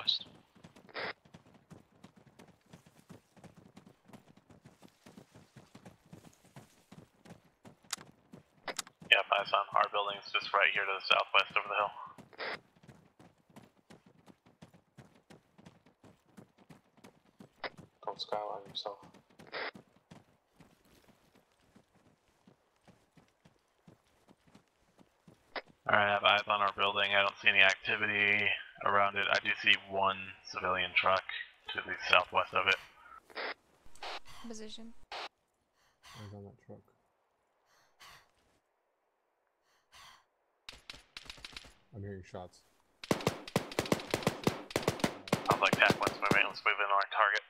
southwest. Yeah, eyes on our building's just right here to the southwest over the hill. Don't skyline yourself. Alright, I have eyes on our building. I don't see any activity around it. I do see one civilian truck to the southwest of it. Position. Eyes on that truck. I'm hearing shots. Sounds like TAC one's moving. Let's move in on our target.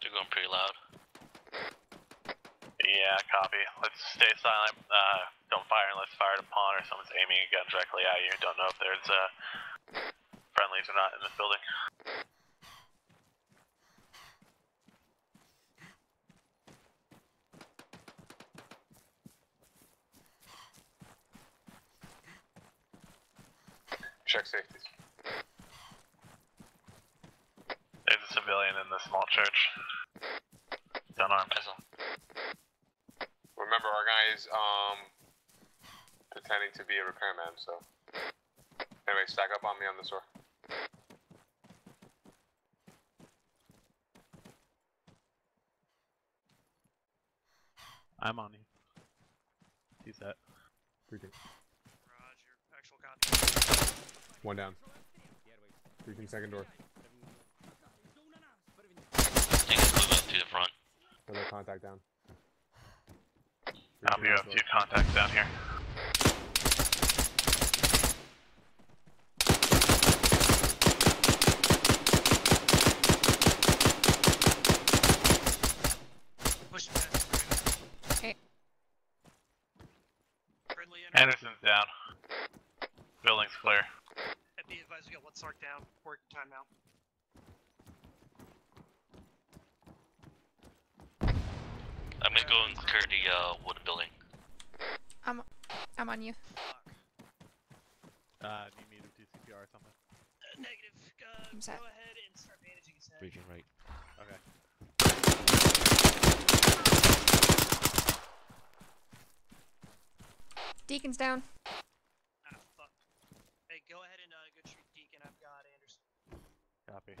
They're going pretty loud. Yeah, copy. Let's stay silent. Uh, don't fire unless fired upon or someone's aiming a gun directly at you. Don't know if there's uh, friendlies or not in this building. Check safeties. There's a civilian in the small church. Unarmed. On. Remember, is um pretending to be a repairman. So anyway, stack up on me on this door. I'm on you. He's that. Briefing. Roger. Actual contact. One down. Briefing second door. I think it's moving to the front. Another contact down. Copy, Briefing you last have door. two contacts down here. Push. Okay. Anderson's down. Building's clear. And be advised, we got one Sark down. Working time I'm gonna go and clear the uh, wooden building. I'm I'm on you. Fuck. Uh, do you need to do CPR or something? Uh, negative. Uh, I'm go ahead and start managing his head. Region right. Okay. Deacon's down. Ah, fuck. Hey, go ahead and uh, go treat Deacon. I've got Anderson. Copy.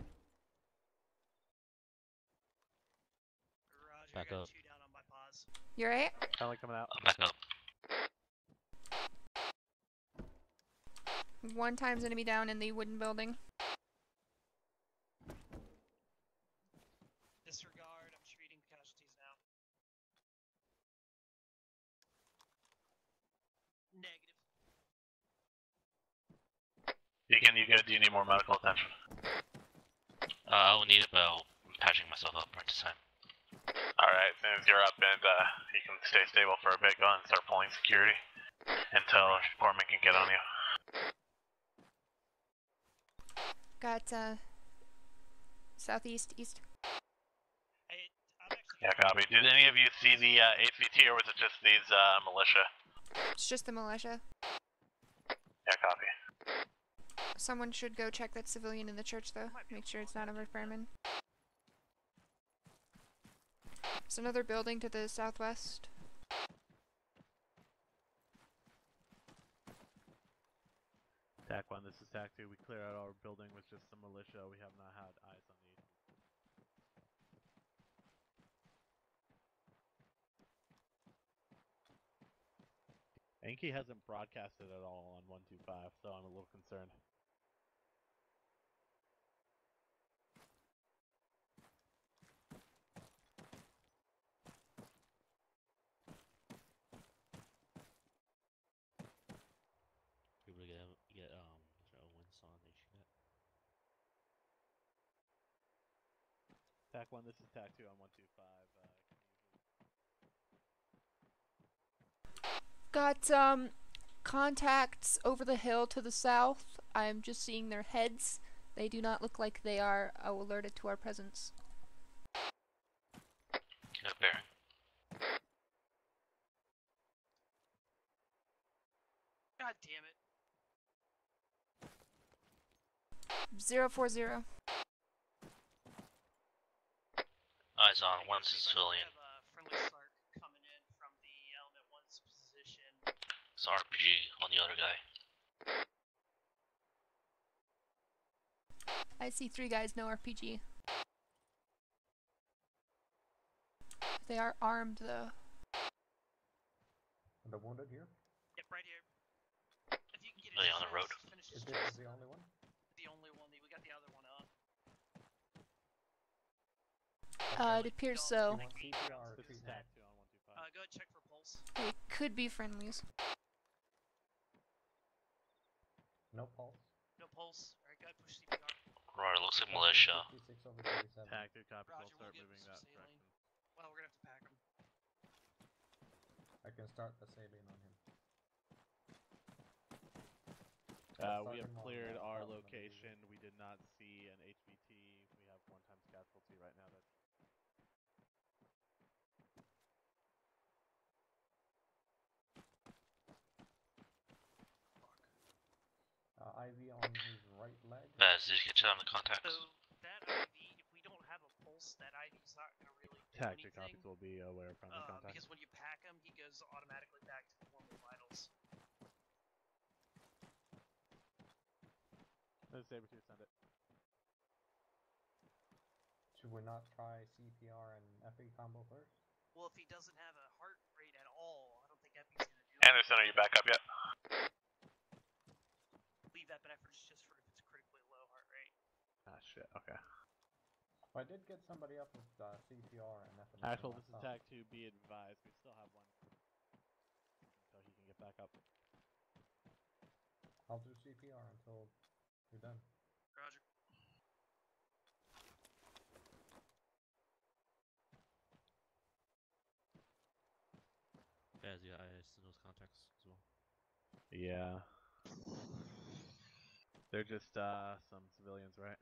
Roger. Back up. two down on my pause. You right? Kinda coming out. I'm back up. One times enemy down in the wooden building. Disregard. I'm treating casualties now. Negative. Deacon, you good? Do you need more medical attention? Uh, I will need it, but I'll- I'm patching myself up right this time. Alright, as soon as you're up and uh, you can stay stable for a bit, go ahead and start pulling security until Foreman can get on you. Got uh southeast east. Hey, I'm actually. Yeah, copy. Did any of you see the uh, HVT or was it just these uh, militia? It's just the militia. Yeah, copy. Someone should go check that civilian in the church though. Make sure it's not a repairman. There's another building to the southwest. TAC 1, this is TAC 2. We clear out our building with just some militia. We have not had eyes on the Anki hasn't broadcasted at all on 125, so I'm a little concerned. 1, this is TAC 2 on 125. Uh, Got um, contacts over the hill to the south. I'm just seeing their heads. They do not look like they are uh, alerted to our presence. No there. God damn it. Zero four zero. Uh, from the element one's position. It's RPG on the other guy. I see three guys, no RPG. They are armed though. The wounded here? Yep, right here. If you can get Are they on the road? Is this the only one? The only one. We got the other one up. Uh, it appears so. This is TAC two on one two Uh, go ahead check for pulse. They could be friendlies. No pulse. No pulse. Alright, go ahead push CPR. Right, it looks like militia. TAC two copy. Roger, We'll start we'll moving that direction. Well, we're gonna have to pack him. I can start the saline on him. Uh, we have cleared our bottom of the location. We did not see an HVT. We have one times casualty right now. That's IV on his right leg. Baz, did you get down the contacts? So that IV, if we don't have a pulse, that IV's not gonna really do TAC two anything. copies will be aware from the Uh, contact. because when you pack him, he goes automatically back to normal vitals. Let's say two send it. Should we not try CPR and FE combo first? Well, if he doesn't have a heart rate at all, I don't think Epi's gonna do it. Anderson, are you back up yet? Leave epinephrines just for if it's critically low heart rate. Ah shit. Okay. I did get somebody up with uh, CPR and epinephrine. Actual, this is myself. TAC two. Be advised, we still have one until he can get back up. I'll do CPR until you're done. Roger. Guys, you got IS in those contacts as well. Yeah. They're just uh some civilians, right?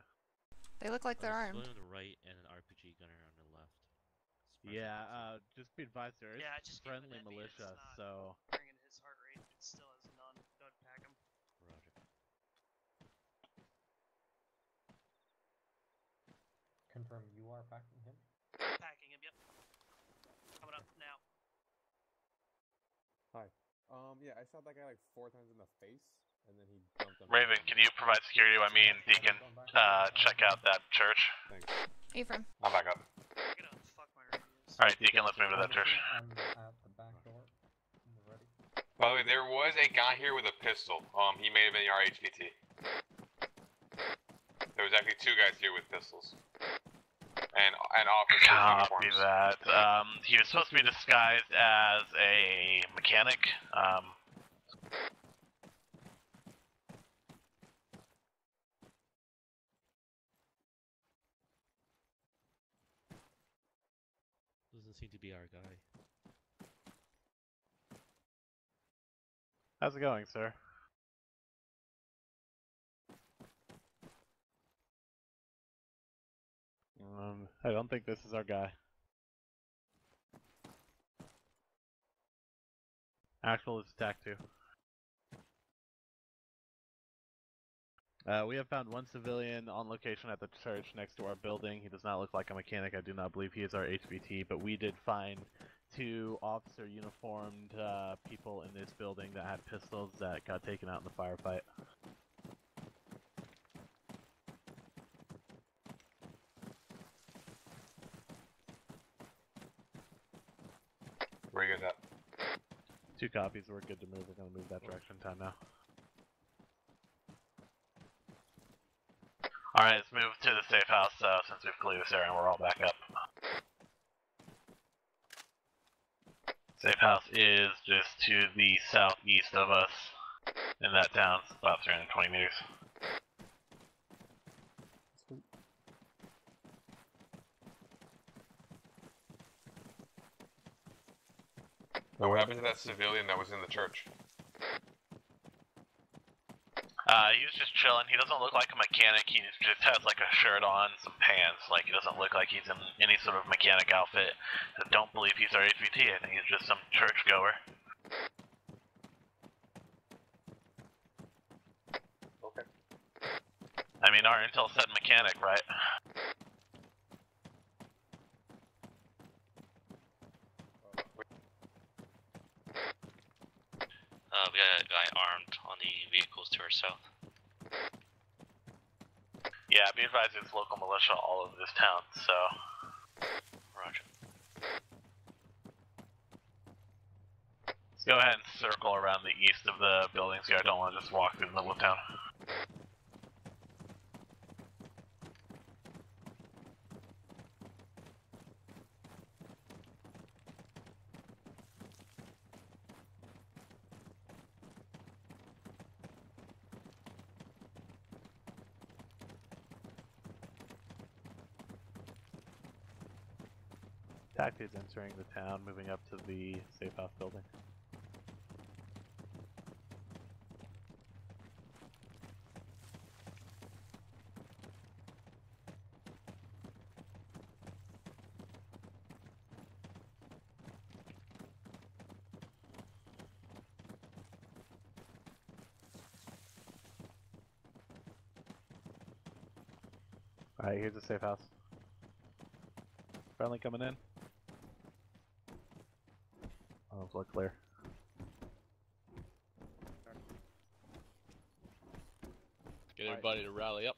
They look like they're there's armed. on the right and an RPG gunner on the left. As far as I Yeah. can. Uh, just be advised, there is Yeah, just gave him an friendly epi, it's militia, not so Bringing his heart rate, it still has none. Go ahead and pack him. Roger. Confirm you are packing him? Packing him, yep. Coming up now. Hi. Um, yeah, I shot that guy like four times in the face, and then he Raven, can you provide security? I mean, Deacon, uh, check out that church. Thanks. Ephraim. I'm back up. I'm gonna fuck my radios. Alright, Deacon, let's move to that church. I'm at the back door. I'm ready. By the way, there was a guy here with a pistol. Um, he may have been the HVT. There was actually two guys here with pistols. And and officers Copy uniforms. that. Um, he was supposed to be disguised as a mechanic. Um, be our guy. how's it going, sir? Um, I don't think this is our guy. Actual is attack two. Uh, we have found one civilian on location at the church next to our building. He does not look like a mechanic. I do not believe he is our HVT, but we did find two officer uniformed uh, people in this building that had pistols that got taken out in the firefight. Where you guys at? Two copies. We're good to move. We're gonna move that direction. Time now. Alright, let's move to the safe house uh, since we've cleared this area and we're all back up. Safe house is just to the southeast of us in that town, it's about 320 meters. Now, what happened to that civilian that was in the church? Uh, he was just chilling. He doesn't look like a mechanic. He just has like a shirt on, some pants. Like he doesn't look like he's in any sort of mechanic outfit. I don't believe he's our HVT. I think he's just some church goer. Okay. I mean, our intel said mechanic, right? Uh, we got a guy armed on the south. Yeah, be advised it's local militia all over this town, so. Roger. Let's go ahead and circle around the east of the buildings here. I don't want to just walk through the middle of town. Is entering the town, moving up to the safe house building. Alright, here's the safe house. Friendly coming in. Look clear. Get everybody to rally up.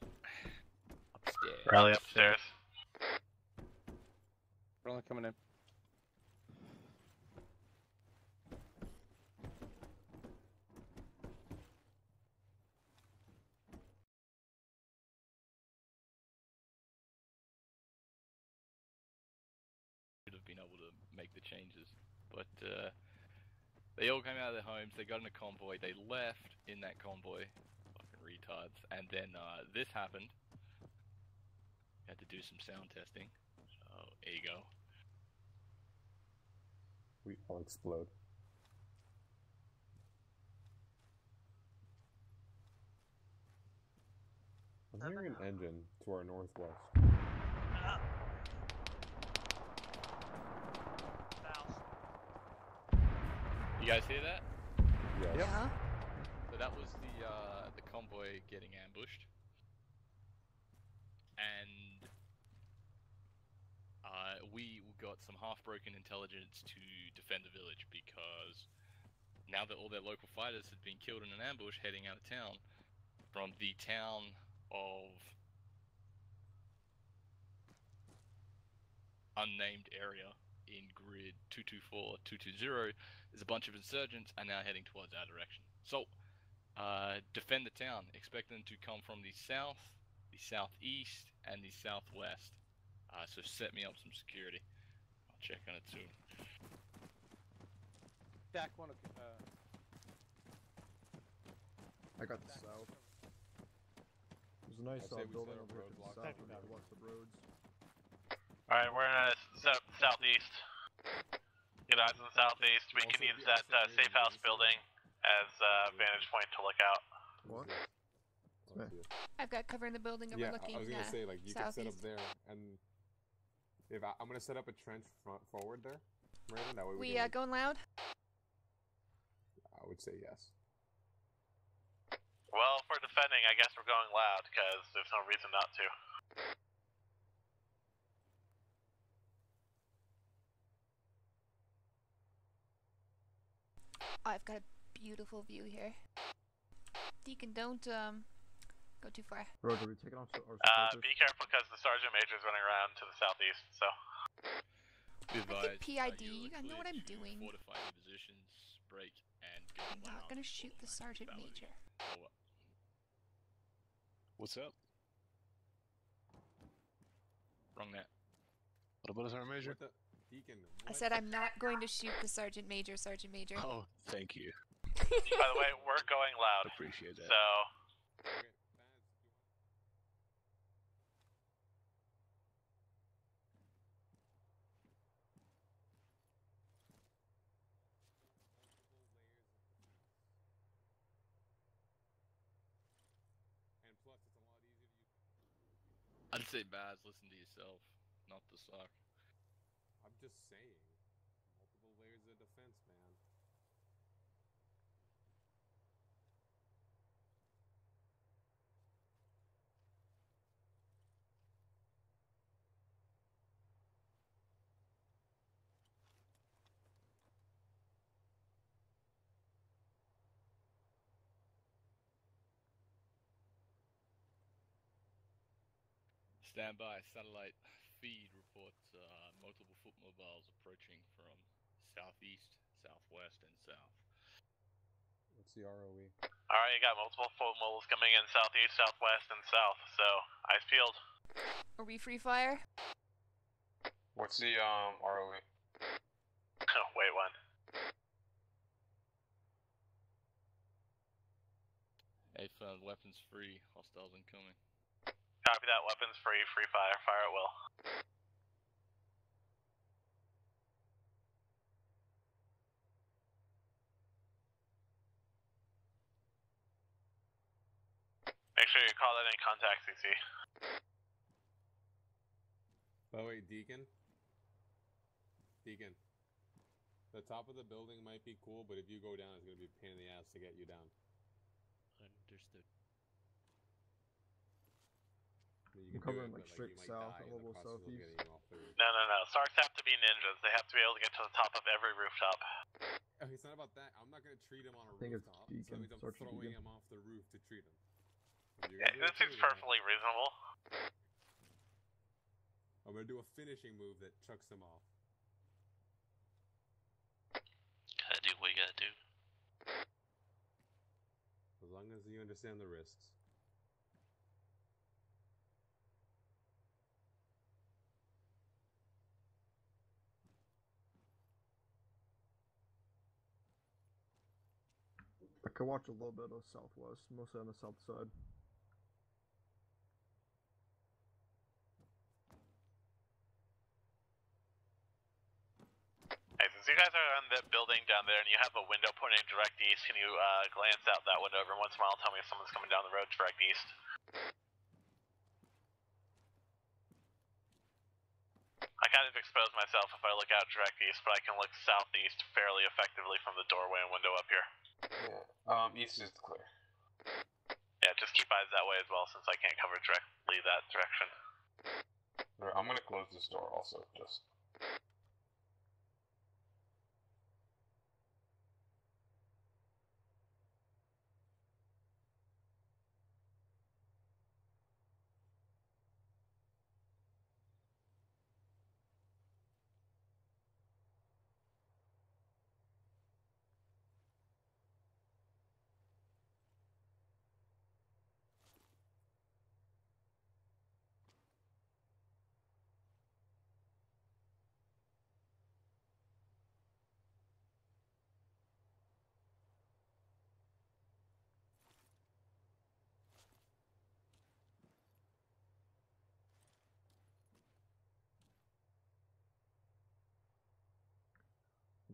Upstairs. Rally upstairs. Friendly coming in. Should have been able to make the changes, but uh, they all came out of their homes. They got in a convoy. They left in that convoy. Fucking retards. And then uh, this happened. Had to do some sound testing. So there you go. We all explode. I'm hearing an engine to our northwest. Ah. You guys hear that? Yes. Yeah. So that was the uh, the convoy getting ambushed, and uh, we got some half-broken intelligence to defend the village because now that all their local fighters had been killed in an ambush heading out of town, from the town of unnamed area in grid 224220 there's a bunch of insurgents and now heading towards our direction. So, uh, defend the town. Expect them to come from the south, the southeast, and the southwest. Uh, so set me up some security. I'll check on it soon. Jack, one uh, I got the south. There's a nice I'd uh, building over here to the south. over We watch the roads. Alright, we're in a sou- southeast. Get eyes on the southeast. We can use that also uh, safe house building as a vantage point to look out. What? Let's see it. I've got cover in the building overlooking Yeah, I- overlooking I was gonna uh, say like you can set up there, and if I, I'm gonna set up a trench front forward there, Raven. That way we, We can, uh, going loud? I would say yes. Well, if we're defending, I guess we're going loud because there's no reason not to. I've got a beautiful view here. Deacon, don't um go too far. Roger, we taking off so- our Uh, be careful because the sergeant major is running around to the southeast. So Be I advised, think PID, uh, you are guys know what I'm doing. Fortify your positions, break, and go I'm not gonna shoot the sergeant validity. major. What's up? Wrong net. What about us, sergeant major? What Deacon? I said I'm not going to shoot the sergeant major, sergeant major. Oh, thank you. by the way, we're going loud. Appreciate that. So Okay, Baz, you want- And plus, it's a lot easier to use. I'd say Baz, listen to yourself, not the sock. I'm just saying. Multiple layers of defense, man. Stand by, satellite feed reports uh, multiple foot mobiles approaching from southeast, southwest, and south. What's the? ROE? Alright, you got multiple foot mobiles coming in southeast, southwest, and south. So, ice field. Are we free fire? What's the um ROE? Wait one. They found weapons free. Hostiles incoming. Copy that. Weapons free. Free fire. Fire at will. Make sure you call that in contact, CC. By the way, Deacon. Deacon. The top of the building might be cool, but if you go down, it's gonna be a pain in the ass to get you down. Understood. I mean, I'm you can do covering, it, like, but, straight you south, die a the little southeast. getting you off the roof. No, no, no. Sarks have to be ninjas. They have to be able to get to the top of every rooftop. Oh, okay, it's not about that. I'm not gonna treat him on a I think it's rooftop. Deacon, So that means I'm Sergeant throwing Deacon. him off the roof to treat him. Yeah, this okay seems with that, perfectly reasonable. I'm gonna do a finishing move that chucks him off. Gotta do what you gotta do. As long as you understand the risks. Could watch a little bit of southwest, mostly on the south side. Hey, since you guys are on that building down there and you have a window pointing direct east, can you uh, glance out that window every once in a while and tell me if someone's coming down the road direct east? I kind of expose myself if I look out direct east, but I can look southeast fairly effectively from the doorway and window up here. Yeah. Um, east is clear. Yeah, just keep eyes that way as well since I can't cover directly that direction. I'm gonna close this door also, just.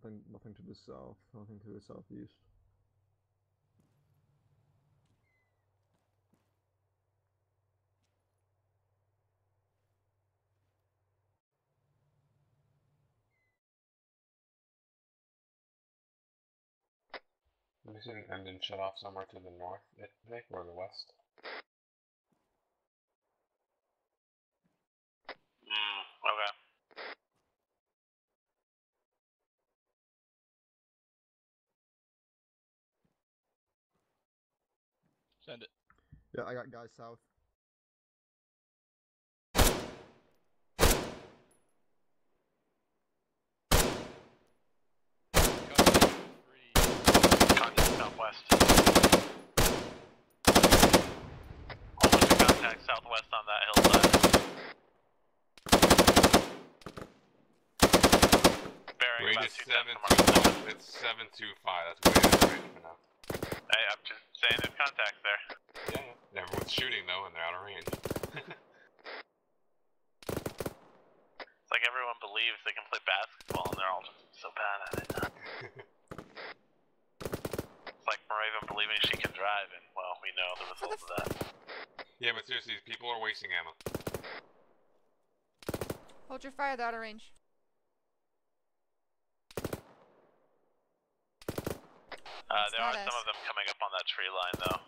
Nothing, nothing to the south, nothing to the southeast. Maybe see an engine shut off somewhere to the north, I think, or the west. Hmm, okay. Send it. Yeah, I got guys south. Contact southwest. Contact southwest on that hillside. Bearing Range about is two from our. It's seven two five. That's way out of range for now. Hey, I'm just saying there's contacts there. Yeah, yeah. Everyone's shooting though, and they're out of range. It's like everyone believes they can play basketball and they're all just so bad at it. it's like Moraven believing she can drive and, well, we know the results of that. yeah, but seriously, people are wasting ammo. Hold your fire, they're out of range. Uh, there are not some of them coming up on that tree line, though.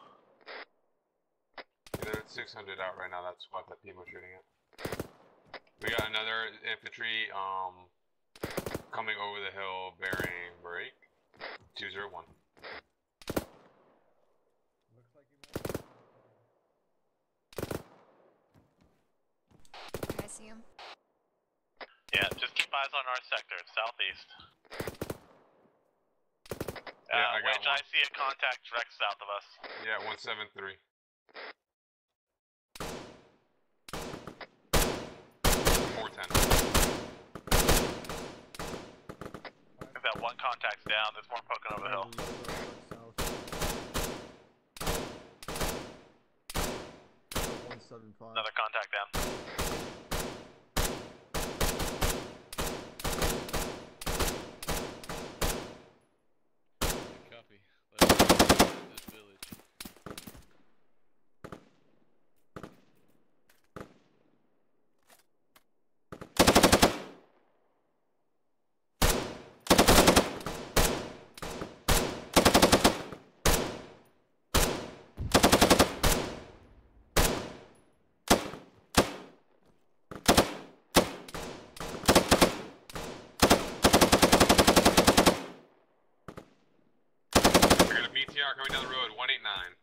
Yeah, they're at 600 out right now. That's what the people shooting at. We got another infantry um coming over the hill bearing break 201. Looks like you might. see him. Yeah, just keep eyes on our sector, southeast. Yeah, uh, I got which I see a contact direct south of us. Yeah, 173. Four ten. We've one contact's down, there's more poking over the hill. One seven five. Another contact down. Copy. Let's go to this village. We got a BTR coming down the road, 189.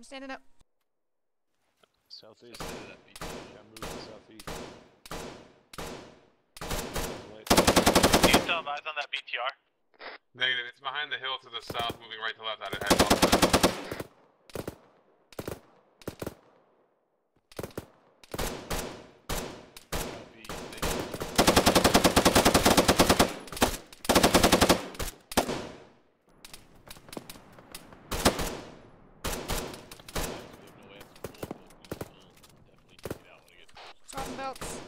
I'm standing up. Southeast. Yeah, moving southeast. Wait. Do you still have eyes on that BTR? Negative. It's behind the hill to the south, moving right to left. I had lost that. Copy. Swapping belts.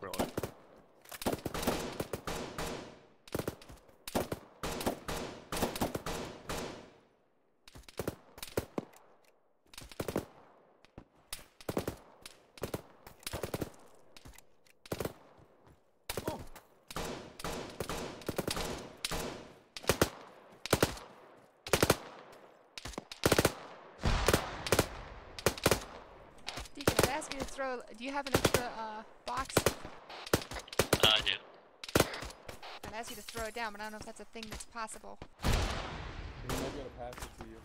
Really? Deacon, I'd ask you to throw. Do you have an extra uh, box? Uh, I do. I'd ask you to throw it down, but I don't know if that's a thing that's possible. He might be able to pass it to you.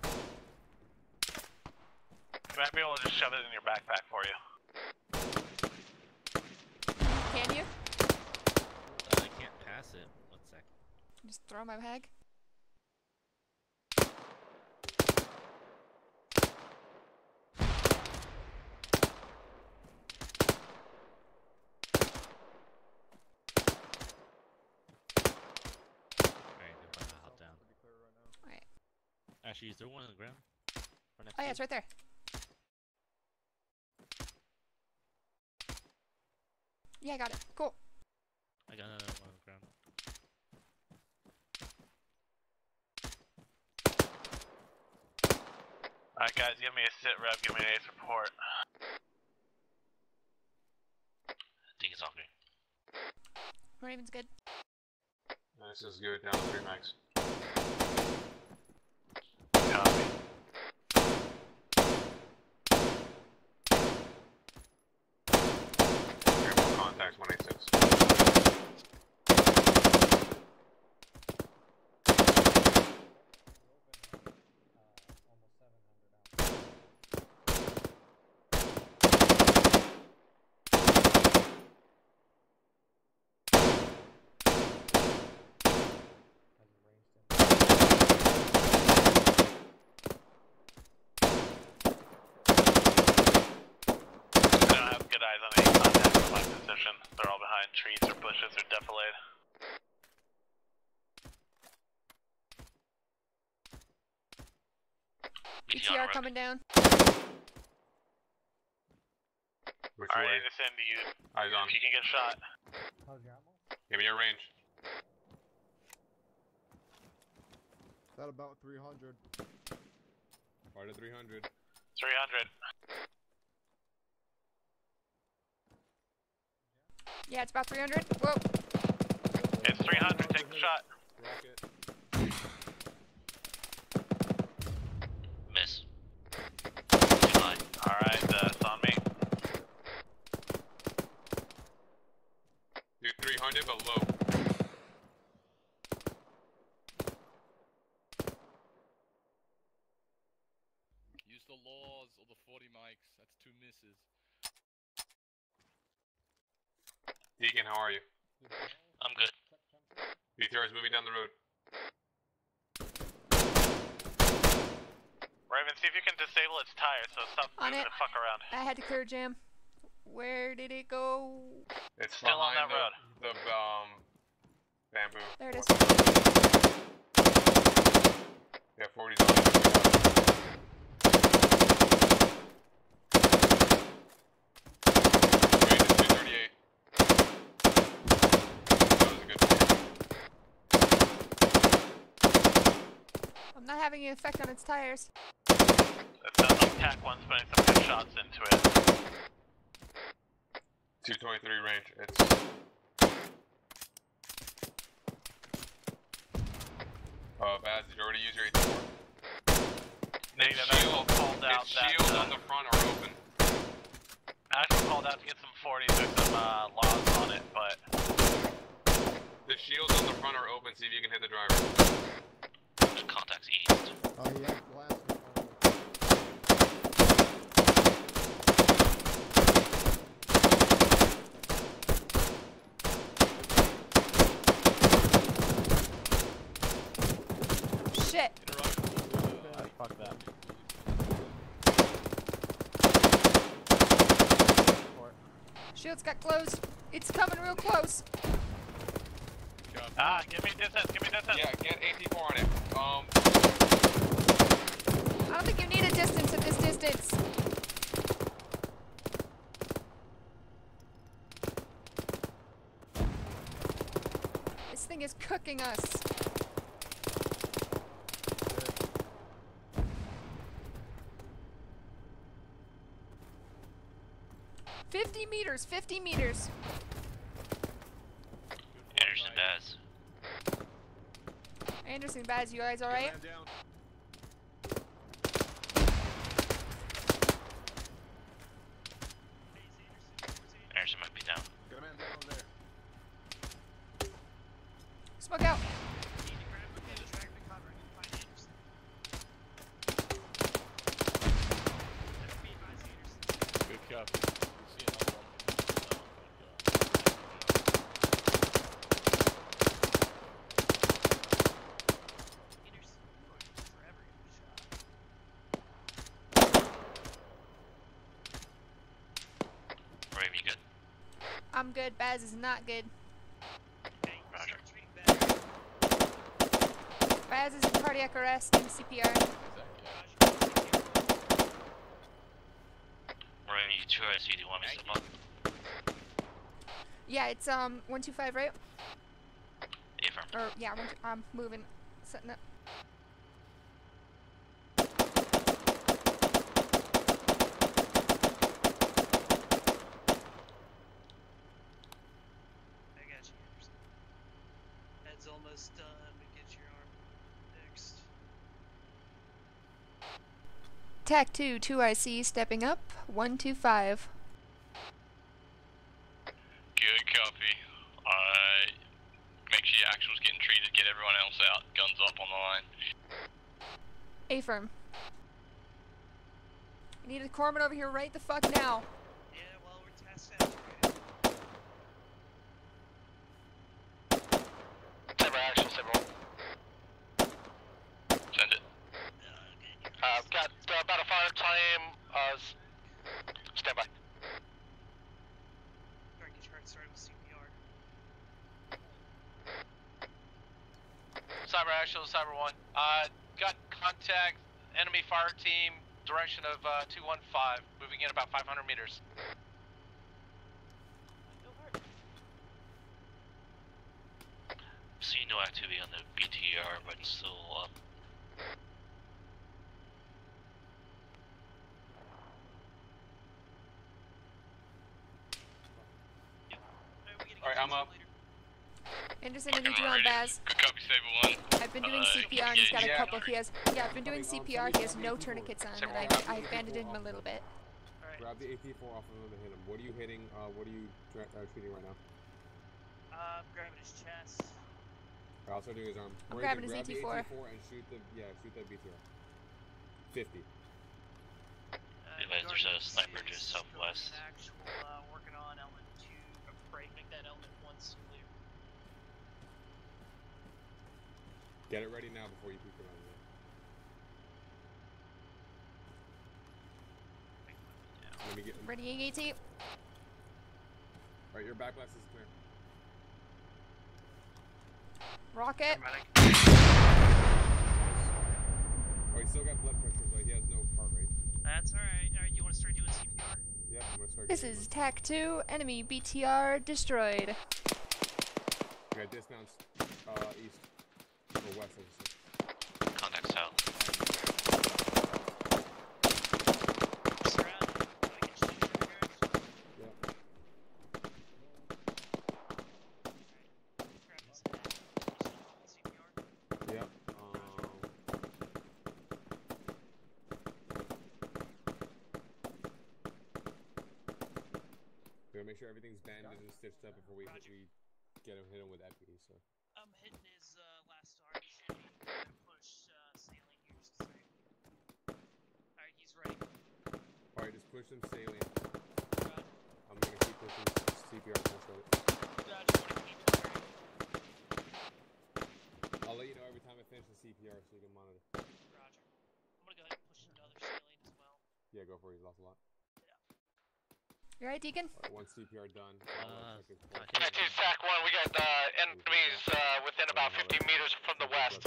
We might be able to just shove it in your backpack for you. Can you? Uh, I can't pass it. One sec. Just throw my bag. RPG. Is there one on the ground? Right next Oh yeah, you? it's right there. Yeah, I got it. Cool. I got another one on the ground. Alright, guys, give me a sit rep, give me an ace report. I think it's all green. Raven's good. This is good. Down to three max. Copy. Careful contacts 186. I don't have good eyes on any contacts in my position. They're all behind trees or bushes or defilade. BT on BTR road. coming down. Alright, way? Anderson, do you, Eyes on. if you can get shot. Give me your range. That about 300. Part of 300. 300. Yeah, it's about 300. Whoa. It's 300, take the shot. Rocket. Miss. Alright, uh, on me. Do 300 but low. Use the laws or the 40 mics. That's two misses. Deacon, how are you? I'm good. BTR is moving down the road. Raven, see if you can disable its tires so it stops On moving it. the fuck around. I had to clear jam. Where did it go? It's Still on behind that road. the, the um bamboo. There it is. Yeah, 40 dollars. Range is 238. That was a good I'm not having an effect on its tires. It sounds like TAC 1's putting some good shots into it. 223 range. It's uh, Baz, did you already use your 84? Negative, shield, Axel called out its that, shields uh, on the front are open. Axel called out to get some 40s or some uh, laws on it, but The shields on the front are open. See if you can hit the driver. Contacts east. Oh, he has glass. Shit. Uh, fuck that. Shields got closed. It's coming real close. ah, give me distance, give me distance. Yeah, get 84 on it. Um, I don't think you need a distance at this distance. This thing is cooking us. Fifty meters, fifty meters. Anderson Baz. Anderson, Baz, you guys alright? Anderson might be down. Smoke out. Good copy. We'll see another one. Raven, you good? I'm good. Baz is not good. Roger. Baz is in cardiac arrest and CPR. You two. Do you want me to step up? Yeah, it's um one two five, right? Affirm. Or yeah, one, I'm moving, setting up. I got you, Anderson. Head's almost done, but get your arm fixed. TAC two two IC stepping up one two five. Good copy. Uh, make sure your actual's getting treated, get everyone else out. Guns up on the line. A firm. I need a corpsman over here right the fuck now. Yeah, well, we're testing out Saber Actual, Saber one. Send it. Uh, got uh, about a fire time. Uh, s- stand by. Try and get your heart started with CPR. Saber Actual, Saber 1. Uh, got contact, enemy fire team, direction of uh, 215, moving in about 500 meters. See no activity on the BTR, but it's still up. Alright, I'm up. Anderson, I need you on Baz. Good copy, Saber 1. I've been doing Uh, CPR and he's got a couple. He has yeah, I've been doing CPR. He has no tourniquets on, and I I bandaged him a little bit. Alright. Grab the AT4 off of him and hit him. What are you hitting? Uh, what are you tra- uh, shooting right now? Uh, I'm grabbing his chest. Alright, I'll start doing his arm. I'm Reagan, grabbing his grab AT4. The AT4 and shoot the yeah, shoot that BTR. Fifty. Uh, Yeah, there's a sniper is just southwest. Actual, uh, working on element 2, break, make that element 1 clear. Get it ready now before you peek around here. Let me get. Readying AT. Alright, your back blast is clear. Rocket. Oh, he's still got blood pressure, but he has no heart rate. That's alright. Alright, you want to start doing CPR? Yep, I'm gonna start. This is him. TAC two. Enemy BTR destroyed. Okay, dismounts uh, east or west, say. Contact south. Yep. Yep. Um, we gotta make sure everything's bandaged and stitched up before we we get him hit him with epi. So I'm hitting his uh, last arm. He should be push uh, saline here just a second. Alright, he's ready. All right, just saline. Roger. I'm gonna keep pushing CPR until I start it. Roger, wanna keep it ready. I'll let you know every time I finish the CPR so you can monitor. Roger. I'm gonna go ahead and push another saline as well. Yeah, go for it. He's lost a lot. You're right, Deacon? All right, one CPR done. Uh, I'll check his pulse. okay. Two SAC 1, we got uh, enemies uh, within about 50 meters from the west.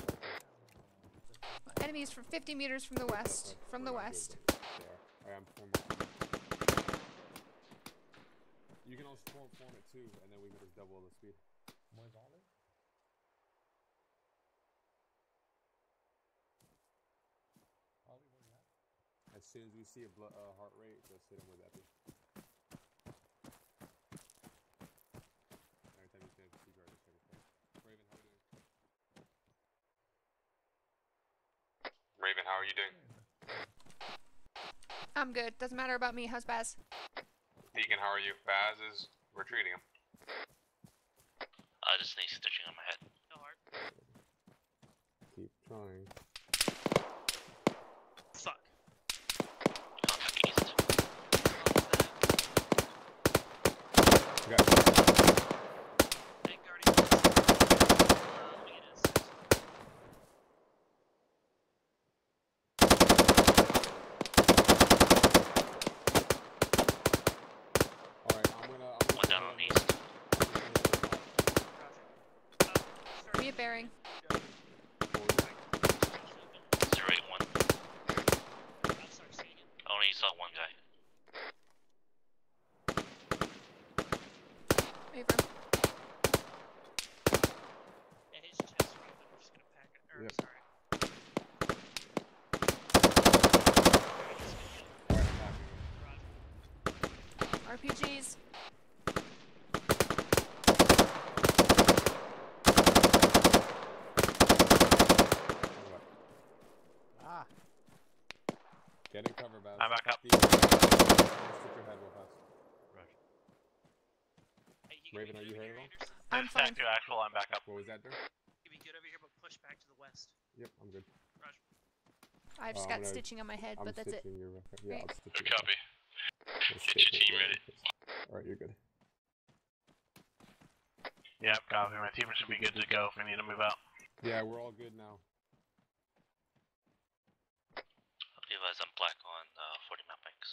Enemies from 50 meters from the west. From the west. Yeah, I am form. You can also form, form it too, and then we can just double the speed. As soon as we see a blo- uh, heart rate, just hit him with epi. Every time you finish the CPR, just check his. Raven, how are you doing? Raven, how are you doing? I'm good. Doesn't matter about me. How's Baz? Deacon, how are you? Baz is retreating him. I just need stitching on my head. No heart. Keep trying. Fuck. Contact east. Got Hey, Guardian. Uh, let me get his. Alright, I'm gonna. I'm gonna One down on east. Roger. Uh, Give me a bearing. Forward. Over. Yeah, his chest right, but I'm just gonna pack it. Or, Yep. sorry. Alright, he's gonna Alright, I'm packing him. Roger. RPGs. Ah, Get in cover, Baz. I'm back up. Stick your head real fast. Roger. Hey, you gonna Raven, are you over hurt here, at all? I'm fine. two actual, I'm back up. What was that, Dirk? You be good over here, but push back to the west. Yep, I'm good. Roger. I've just Uh, got gonna- stitching on my head, I'm but that's it. your. Yeah, Great. I'll stitch Good your copy. Let's Get your team yeah, ready. Alright, you're good. Yep, copy. My team should be good to go if we need to move out. Yeah, we're all good now. Levi's I'm black on uh, 40 mappings.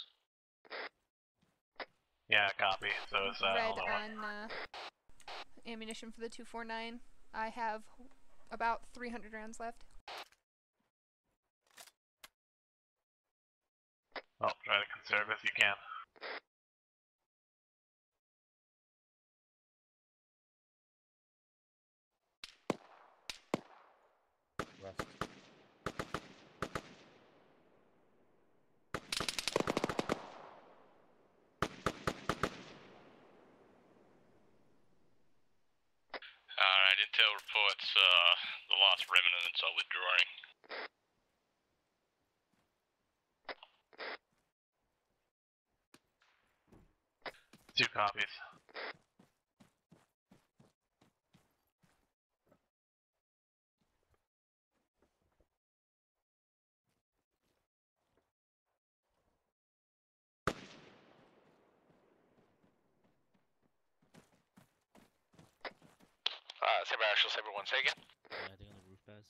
Yeah, copy. So it's uh, Red on. on uh, ammunition for the 249. I have about 300 rounds left. Oh, try to conserve if you can. Alright, intel reports uh, the last remnants are withdrawing. Two copies. Uh, Saber Actual, Saber 1 taken. Anything on the roof, Baz?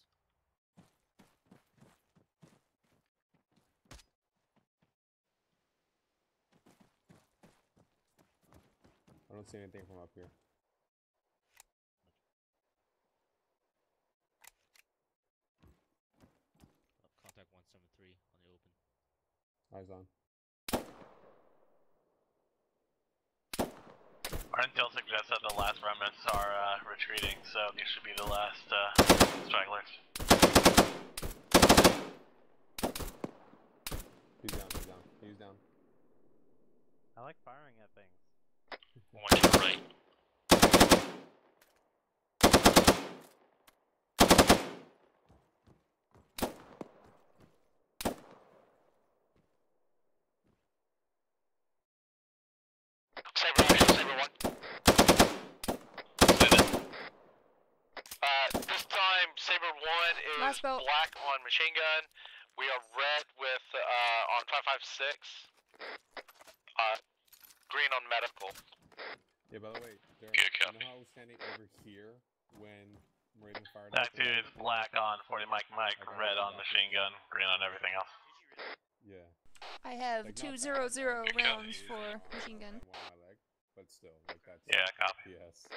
I don't see anything from up here. Oh, contact 173 on the open. Eyes on. Our intel suggests that the last remnants are uh, retreating, so these should be the last uh, stragglers. He's down, he's down, he's down. I like firing at things. One to the right. Saber Actual, Saber 1. Uh, this time, Saber 1 is black on machine gun. We are red with, uh, on 556. Uh, green on medical. Yeah, by the way, Derek, Good you copy. know how I was standing over here when Raiden fired That at two is black on 40 Mike Mike, I got red on machine gun, green on everything else. Yeah. I have Like, two not zero bad, zero like, Good rounds for machine gun. One on my leg, but still, like that's. Yeah, copy. Yes.